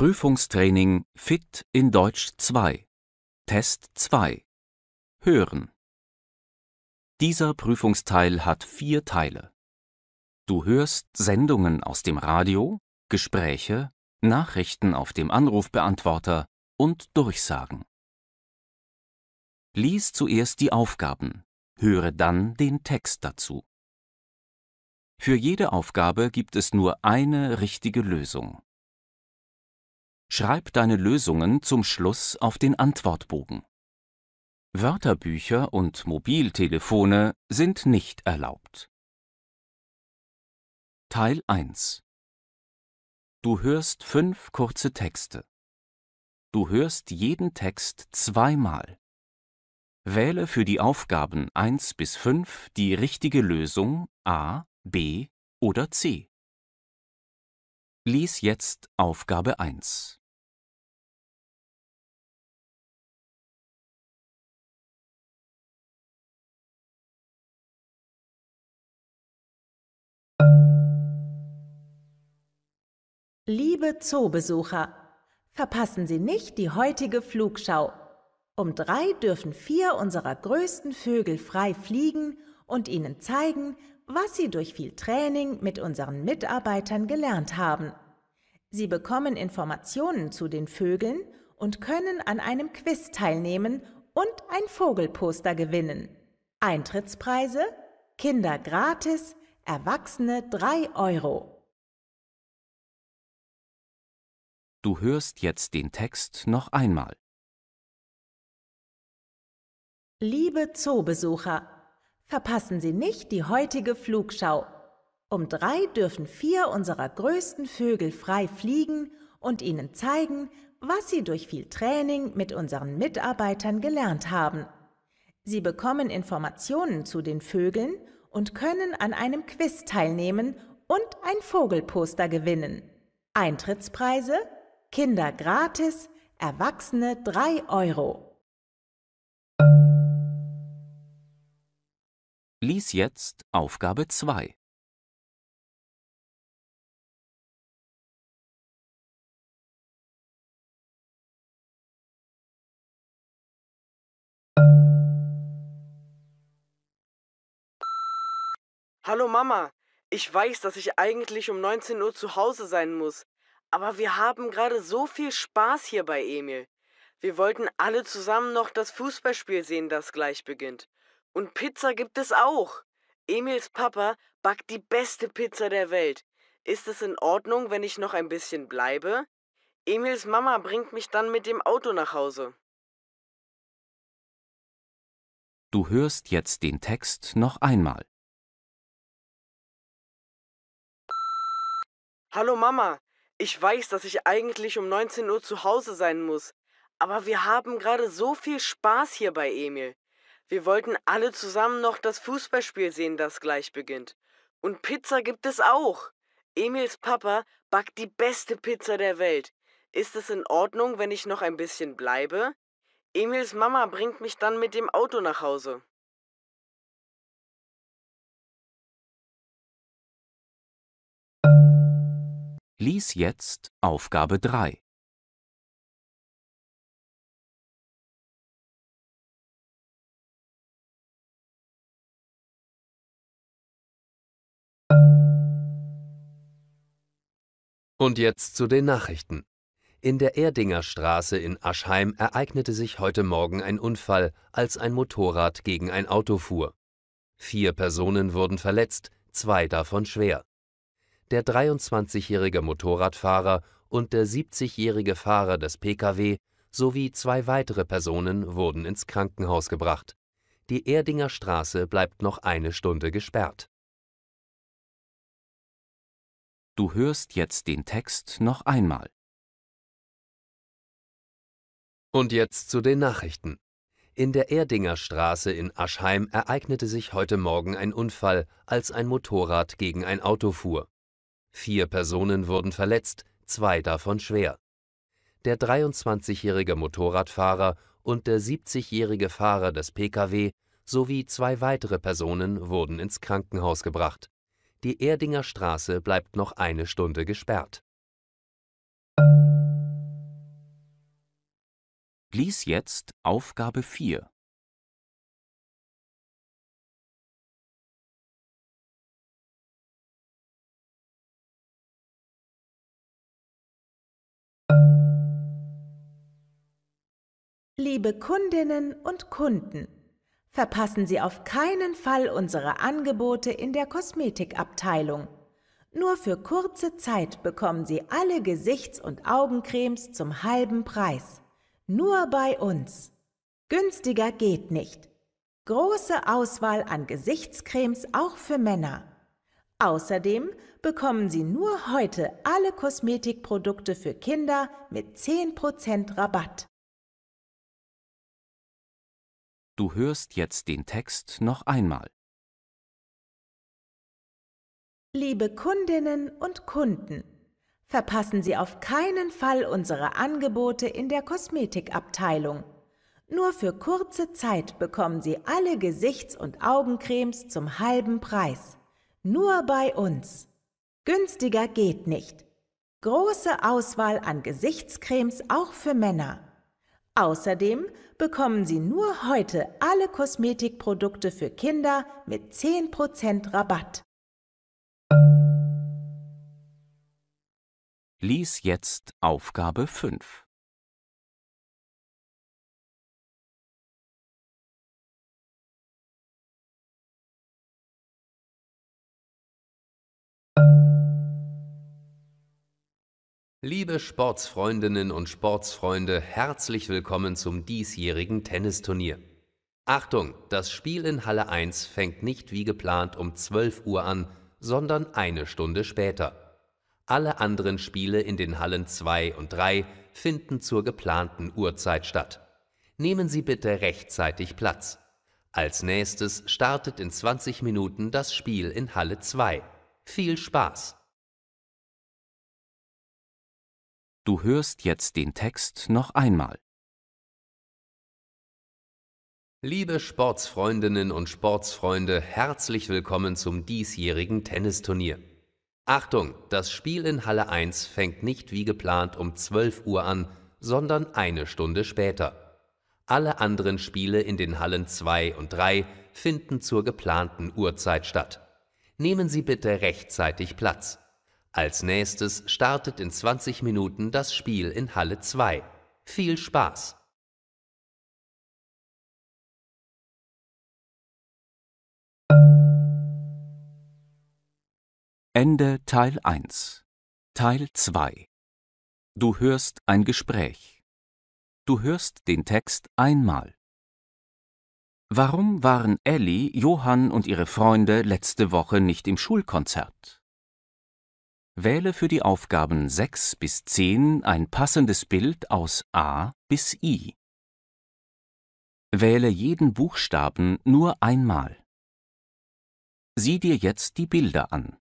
Prüfungstraining Fit in Deutsch 2 Test 2 Hören Dieser Prüfungsteil hat vier Teile. Du hörst Sendungen aus dem Radio, Gespräche, Nachrichten auf dem Anrufbeantworter und Durchsagen. Lies zuerst die Aufgaben, höre dann den Text dazu. Für jede Aufgabe gibt es nur eine richtige Lösung. Schreib deine Lösungen zum Schluss auf den Antwortbogen. Wörterbücher und Mobiltelefone sind nicht erlaubt. Teil 1 Du hörst fünf kurze Texte. Du hörst jeden Text zweimal. Wähle für die Aufgaben 1 bis 5 die richtige Lösung A, B oder C. Lies jetzt Aufgabe 1. Liebe Zoobesucher, verpassen Sie nicht die heutige Flugschau. Um drei dürfen vier unserer größten Vögel frei fliegen und Ihnen zeigen, was sie durch viel Training mit unseren Mitarbeitern gelernt haben. Sie bekommen Informationen zu den Vögeln und können an einem Quiz teilnehmen und ein Vogelposter gewinnen. Eintrittspreise Kinder gratis, Erwachsene 3 Euro. Du hörst jetzt den Text noch einmal. Liebe Zoobesucher, verpassen Sie nicht die heutige Flugschau. Um drei dürfen vier unserer größten Vögel frei fliegen und Ihnen zeigen, was sie durch viel Training mit unseren Mitarbeitern gelernt haben. Sie bekommen Informationen zu den Vögeln und können an einem Quiz teilnehmen und ein Vogelposter gewinnen. Eintrittspreise Kinder gratis, Erwachsene 3 Euro. Lies jetzt Aufgabe 2. Hallo Mama, ich weiß, dass ich eigentlich um 19 Uhr zu Hause sein muss, aber wir haben gerade so viel Spaß hier bei Emil. Wir wollten alle zusammen noch das Fußballspiel sehen, das gleich beginnt. Und Pizza gibt es auch. Emils Papa backt die beste Pizza der Welt. Ist es in Ordnung, wenn ich noch ein bisschen bleibe? Emils Mama bringt mich dann mit dem Auto nach Hause. Du hörst jetzt den Text noch einmal. Hallo Mama, ich weiß, dass ich eigentlich um 19 Uhr zu Hause sein muss, aber wir haben gerade so viel Spaß hier bei Emil. Wir wollten alle zusammen noch das Fußballspiel sehen, das gleich beginnt. Und Pizza gibt es auch. Emils Papa backt die beste Pizza der Welt. Ist es in Ordnung, wenn ich noch ein bisschen bleibe? Emils Mama bringt mich dann mit dem Auto nach Hause. Lies jetzt Aufgabe 3. Und jetzt zu den Nachrichten. In der Erdinger Straße in Aschheim ereignete sich heute Morgen ein Unfall, als ein Motorrad gegen ein Auto fuhr. Vier Personen wurden verletzt, zwei davon schwer. Der 23-jährige Motorradfahrer und der 70-jährige Fahrer des Pkw sowie zwei weitere Personen wurden ins Krankenhaus gebracht. Die Erdinger Straße bleibt noch eine Stunde gesperrt. Du hörst jetzt den Text noch einmal. Und jetzt zu den Nachrichten. In der Erdinger Straße in Aschheim ereignete sich heute Morgen ein Unfall, als ein Motorrad gegen ein Auto fuhr. Vier Personen wurden verletzt, zwei davon schwer. Der 23-jährige Motorradfahrer und der 70-jährige Fahrer des Pkw sowie zwei weitere Personen wurden ins Krankenhaus gebracht. Die Erdinger Straße bleibt noch eine Stunde gesperrt. Lies jetzt Aufgabe 4. Liebe Kundinnen und Kunden, verpassen Sie auf keinen Fall unsere Angebote in der Kosmetikabteilung. Nur für kurze Zeit bekommen Sie alle Gesichts- und Augencremes zum halben Preis. Nur bei uns. Günstiger geht nicht. Große Auswahl an Gesichtscremes auch für Männer. Außerdem bekommen Sie nur heute alle Kosmetikprodukte für Kinder mit 10% Rabatt. Du hörst jetzt den Text noch einmal. Liebe Kundinnen und Kunden, verpassen Sie auf keinen Fall unsere Angebote in der Kosmetikabteilung. Nur für kurze Zeit bekommen Sie alle Gesichts- und Augencremes zum halben Preis. Nur bei uns. Günstiger geht nicht. Große Auswahl an Gesichtscremes auch für Männer. Außerdem bekommen Sie nur heute alle Kosmetikprodukte für Kinder mit 10% Rabatt. Lies jetzt Aufgabe 5. Liebe Sportsfreundinnen und Sportsfreunde, herzlich willkommen zum diesjährigen Tennisturnier. Achtung, das Spiel in Halle 1 fängt nicht wie geplant um 12 Uhr an, sondern eine Stunde später. Alle anderen Spiele in den Hallen 2 und 3 finden zur geplanten Uhrzeit statt. Nehmen Sie bitte rechtzeitig Platz. Als nächstes startet in 20 Minuten das Spiel in Halle 2. Viel Spaß! Du hörst jetzt den Text noch einmal. Liebe Sportsfreundinnen und Sportsfreunde, herzlich willkommen zum diesjährigen Tennisturnier. Achtung, das Spiel in Halle 1 fängt nicht wie geplant um 12 Uhr an, sondern eine Stunde später. Alle anderen Spiele in den Hallen 2 und 3 finden zur geplanten Uhrzeit statt. Nehmen Sie bitte rechtzeitig Platz. Als nächstes startet in 20 Minuten das Spiel in Halle 2. Viel Spaß! Ende Teil 1. Teil 2. Du hörst ein Gespräch. Du hörst den Text einmal. Warum waren Elli, Johann und ihre Freunde letzte Woche nicht im Schulkonzert? Wähle für die Aufgaben 6 bis 10 ein passendes Bild aus A bis I. Wähle jeden Buchstaben nur einmal. Sieh dir jetzt die Bilder an.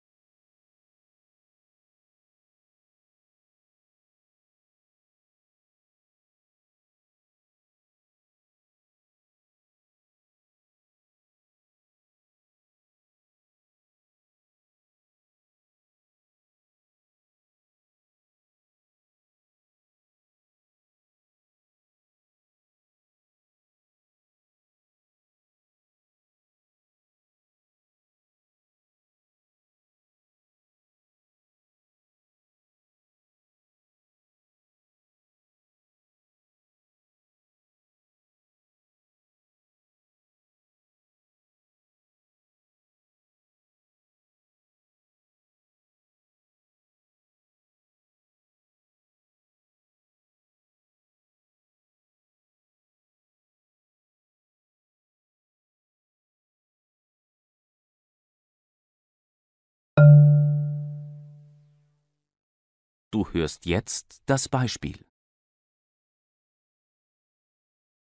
Du hörst jetzt das Beispiel.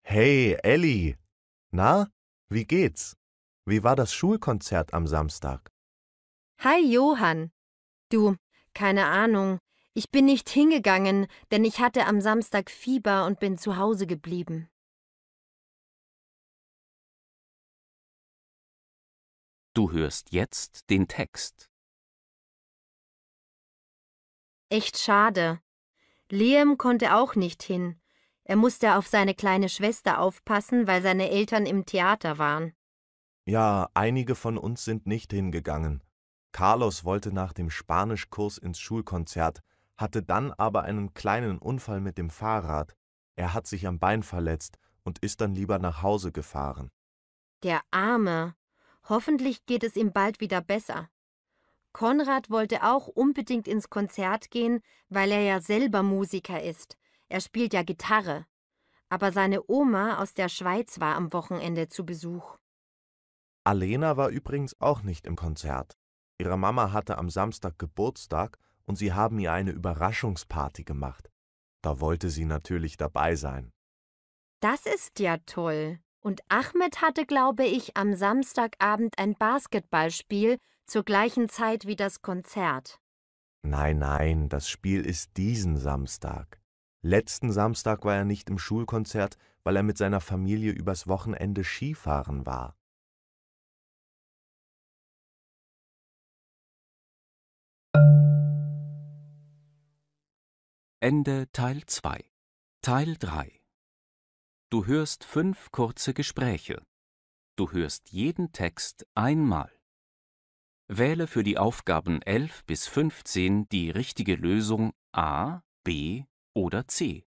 Hey, Elli. Na, wie geht's? Wie war das Schulkonzert am Samstag? Hi Johann. Du, keine Ahnung. Ich bin nicht hingegangen, denn ich hatte am Samstag Fieber und bin zu Hause geblieben. Du hörst jetzt den Text. Echt schade. Liam konnte auch nicht hin. Er musste auf seine kleine Schwester aufpassen, weil seine Eltern im Theater waren. Ja, einige von uns sind nicht hingegangen. Carlos wollte nach dem Spanischkurs ins Schulkonzert, hatte dann aber einen kleinen Unfall mit dem Fahrrad. Er hat sich am Bein verletzt und ist dann lieber nach Hause gefahren. Der Arme. Hoffentlich geht es ihm bald wieder besser. Konrad wollte auch unbedingt ins Konzert gehen, weil er ja selber Musiker ist. Er spielt ja Gitarre. Aber seine Oma aus der Schweiz war am Wochenende zu Besuch. Alena war übrigens auch nicht im Konzert. Ihre Mama hatte am Samstag Geburtstag und sie haben ihr eine Überraschungsparty gemacht. Da wollte sie natürlich dabei sein. Das ist ja toll. Und Ahmed hatte, glaube ich, am Samstagabend ein Basketballspiel zur gleichen Zeit wie das Konzert. Nein, nein, das Spiel ist diesen Samstag. Letzten Samstag war er nicht im Schulkonzert, weil er mit seiner Familie übers Wochenende Skifahren war. Ende Teil 2 Teil 3 Du hörst fünf kurze Gespräche. Du hörst jeden Text einmal. Wähle für die Aufgaben 11 bis 15 die richtige Lösung A, B oder C.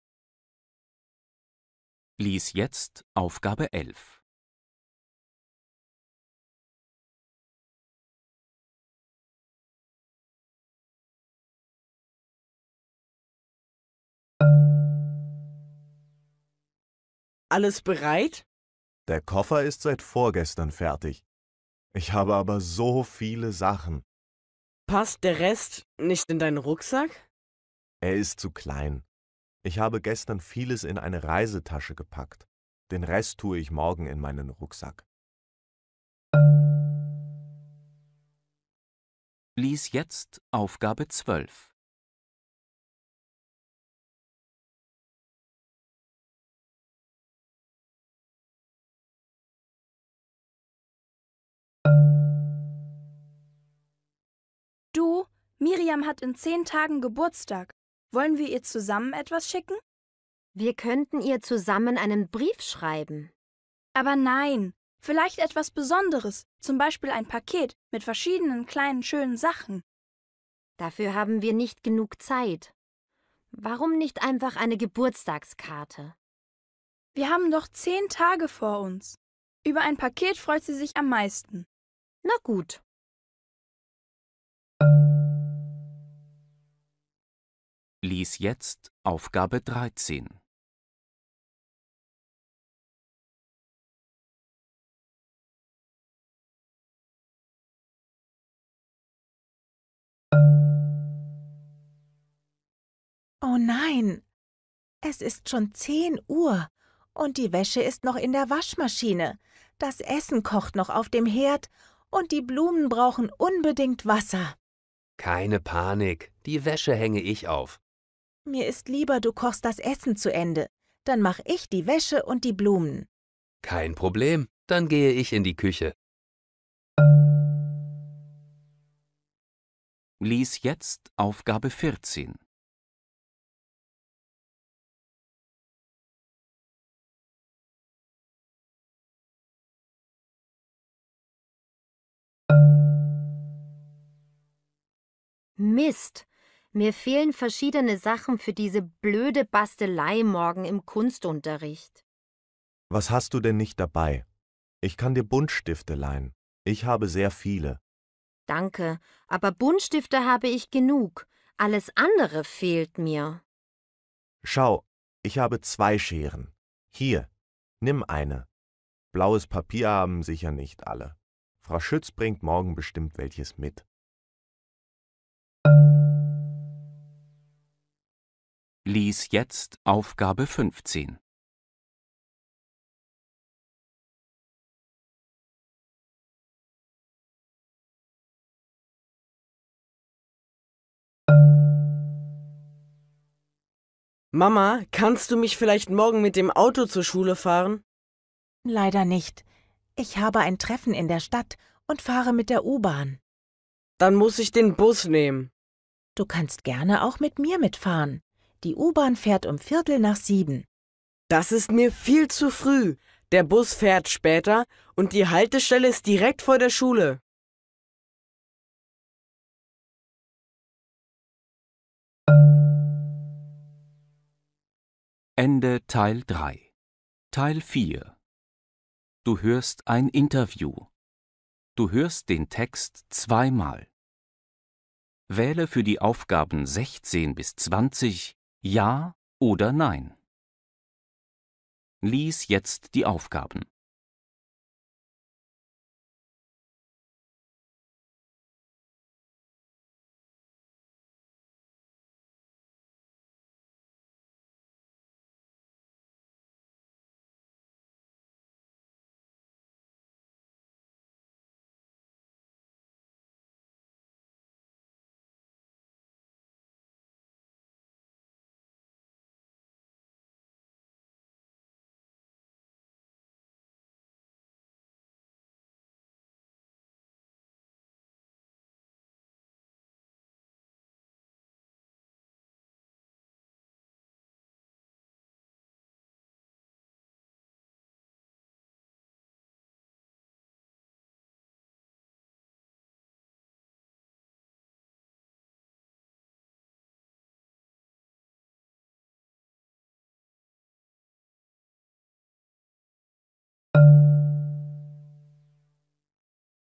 Lies jetzt Aufgabe 11. Alles bereit? Der Koffer ist seit vorgestern fertig. Ich habe aber so viele Sachen. Passt der Rest nicht in deinen Rucksack? Er ist zu klein. Ich habe gestern vieles in eine Reisetasche gepackt. Den Rest tue ich morgen in meinen Rucksack. Lies jetzt Aufgabe 12. Du, Miriam hat in zehn Tagen Geburtstag. Wollen wir ihr zusammen etwas schicken? Wir könnten ihr zusammen einen Brief schreiben. Aber nein, vielleicht etwas Besonderes, zum Beispiel ein Paket mit verschiedenen kleinen schönen Sachen. Dafür haben wir nicht genug Zeit. Warum nicht einfach eine Geburtstagskarte? Wir haben doch zehn Tage vor uns. Über ein Paket freut sie sich am meisten. Na gut. Lies jetzt Aufgabe 13. Oh nein, es ist schon zehn Uhr und die Wäsche ist noch in der Waschmaschine. Das Essen kocht noch auf dem Herd und die Blumen brauchen unbedingt Wasser. Keine Panik, die Wäsche hänge ich auf. Mir ist lieber, du kochst das Essen zu Ende. Dann mach ich die Wäsche und die Blumen. Kein Problem, dann gehe ich in die Küche. Lies jetzt Aufgabe 14. Mist, mir fehlen verschiedene Sachen für diese blöde Bastelei morgen im Kunstunterricht. Was hast du denn nicht dabei? Ich kann dir Buntstifte leihen. Ich habe sehr viele. Danke, aber Buntstifte habe ich genug. Alles andere fehlt mir. Schau, ich habe zwei Scheren. Hier, nimm eine. Blaues Papier haben sicher nicht alle. Frau Schütz bringt morgen bestimmt welches mit. Lies jetzt Aufgabe 15. Mama, kannst du mich vielleicht morgen mit dem Auto zur Schule fahren? Leider nicht. Ich habe ein Treffen in der Stadt und fahre mit der U-Bahn. Dann muss ich den Bus nehmen. Du kannst gerne auch mit mir mitfahren. Die U-Bahn fährt um Viertel nach sieben. Das ist mir viel zu früh. Der Bus fährt später und die Haltestelle ist direkt vor der Schule. Ende Teil 3 Teil 4 Du hörst ein Interview. Du hörst den Text zweimal. Wähle für die Aufgaben 16 bis 20 Ja oder Nein. Lies jetzt die Aufgaben.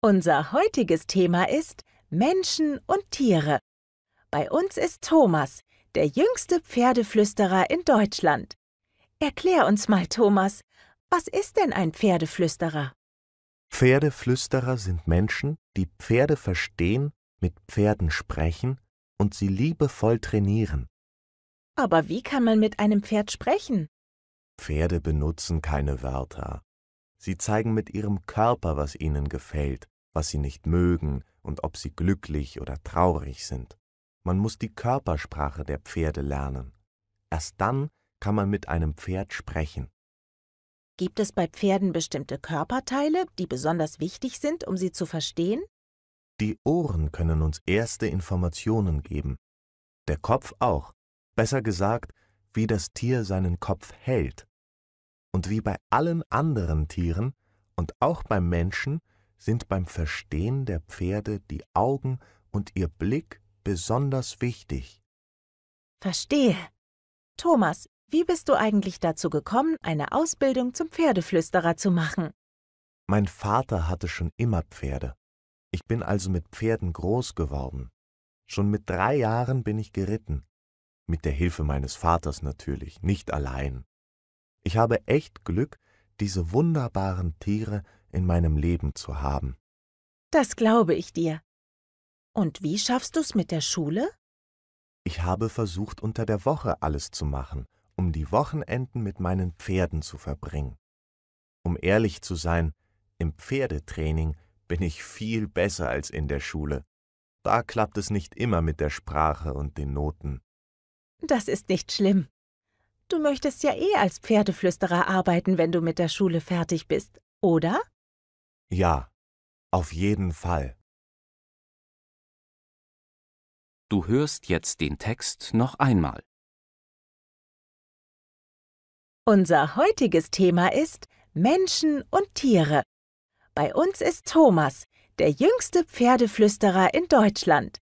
Unser heutiges Thema ist Menschen und Tiere. Bei uns ist Thomas, der jüngste Pferdeflüsterer in Deutschland. Erklär uns mal, Thomas, was ist denn ein Pferdeflüsterer? Pferdeflüsterer sind Menschen, die Pferde verstehen, mit Pferden sprechen und sie liebevoll trainieren. Aber wie kann man mit einem Pferd sprechen? Pferde benutzen keine Wörter. Sie zeigen mit ihrem Körper, was ihnen gefällt, was sie nicht mögen und ob sie glücklich oder traurig sind. Man muss die Körpersprache der Pferde lernen. Erst dann kann man mit einem Pferd sprechen. Gibt es bei Pferden bestimmte Körperteile, die besonders wichtig sind, um sie zu verstehen? Die Ohren können uns erste Informationen geben. Der Kopf auch. Besser gesagt, wie das Tier seinen Kopf hält. Und wie bei allen anderen Tieren und auch beim Menschen sind beim Verstehen der Pferde die Augen und ihr Blick besonders wichtig. Verstehe. Thomas, wie bist du eigentlich dazu gekommen, eine Ausbildung zum Pferdeflüsterer zu machen? Mein Vater hatte schon immer Pferde. Ich bin also mit Pferden groß geworden. Schon mit drei Jahren bin ich geritten. Mit der Hilfe meines Vaters natürlich, nicht allein. Ich habe echt Glück, diese wunderbaren Tiere in meinem Leben zu haben. Das glaube ich dir. Und wie schaffst du's mit der Schule? Ich habe versucht, unter der Woche alles zu machen, um die Wochenenden mit meinen Pferden zu verbringen. Um ehrlich zu sein, im Pferdetraining bin ich viel besser als in der Schule. Da klappt es nicht immer mit der Sprache und den Noten. Das ist nicht schlimm. Du möchtest ja eh als Pferdeflüsterer arbeiten, wenn du mit der Schule fertig bist, oder? Ja, auf jeden Fall. Du hörst jetzt den Text noch einmal. Unser heutiges Thema ist Menschen und Tiere. Bei uns ist Thomas, der jüngste Pferdeflüsterer in Deutschland.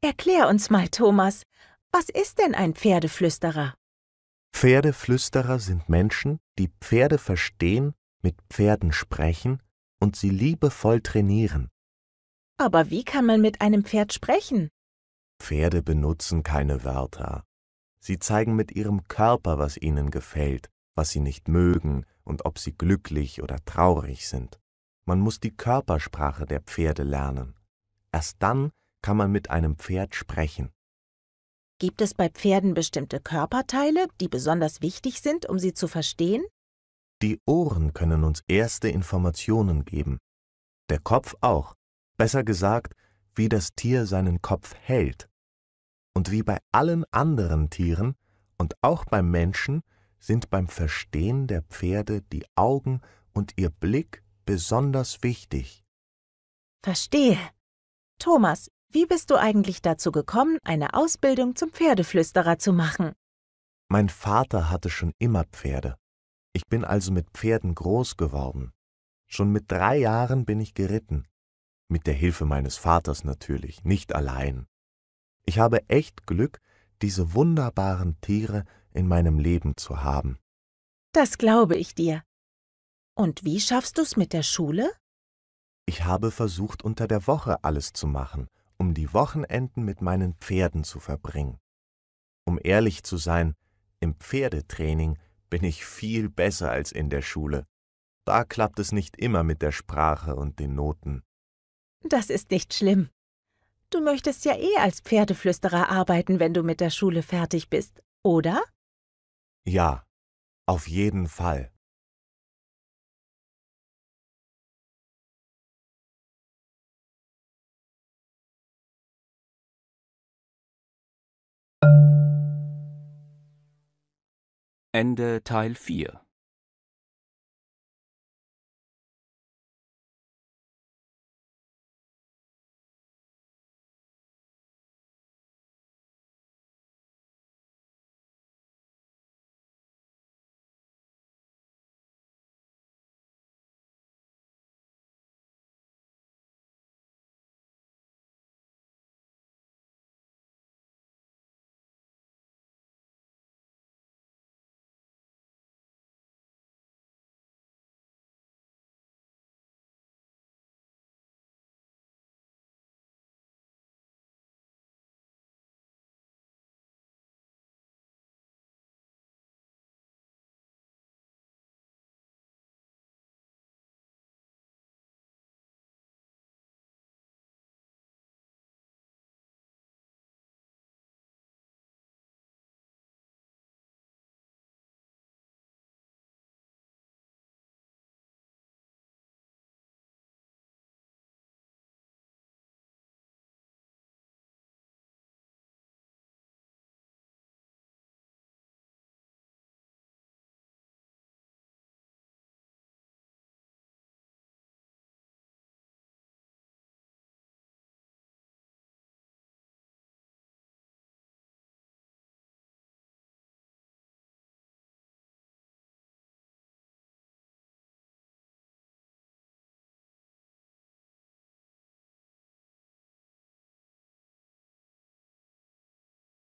Erklär uns mal, Thomas, was ist denn ein Pferdeflüsterer? Pferdeflüsterer sind Menschen, die Pferde verstehen, mit Pferden sprechen und sie liebevoll trainieren. Aber wie kann man mit einem Pferd sprechen? Pferde benutzen keine Wörter. Sie zeigen mit ihrem Körper, was ihnen gefällt, was sie nicht mögen und ob sie glücklich oder traurig sind. Man muss die Körpersprache der Pferde lernen. Erst dann kann man mit einem Pferd sprechen. Gibt es bei Pferden bestimmte Körperteile, die besonders wichtig sind, um sie zu verstehen? Die Ohren können uns erste Informationen geben. Der Kopf auch. Besser gesagt, wie das Tier seinen Kopf hält. Und wie bei allen anderen Tieren und auch beim Menschen sind beim Verstehen der Pferde die Augen und ihr Blick besonders wichtig. Verstehe. Thomas, wie bist du eigentlich dazu gekommen, eine Ausbildung zum Pferdeflüsterer zu machen? Mein Vater hatte schon immer Pferde. Ich bin also mit Pferden groß geworden. Schon mit drei Jahren bin ich geritten. Mit der Hilfe meines Vaters natürlich, nicht allein. Ich habe echt Glück, diese wunderbaren Tiere in meinem Leben zu haben. Das glaube ich dir. Und wie schaffst du's mit der Schule? Ich habe versucht, unter der Woche alles zu machen, um die Wochenenden mit meinen Pferden zu verbringen. Um ehrlich zu sein, im Pferdetraining bin ich viel besser als in der Schule. Da klappt es nicht immer mit der Sprache und den Noten. Das ist nicht schlimm. Du möchtest ja eh als Pferdeflüsterer arbeiten, wenn du mit der Schule fertig bist, oder? Ja, auf jeden Fall. Ende Teil 4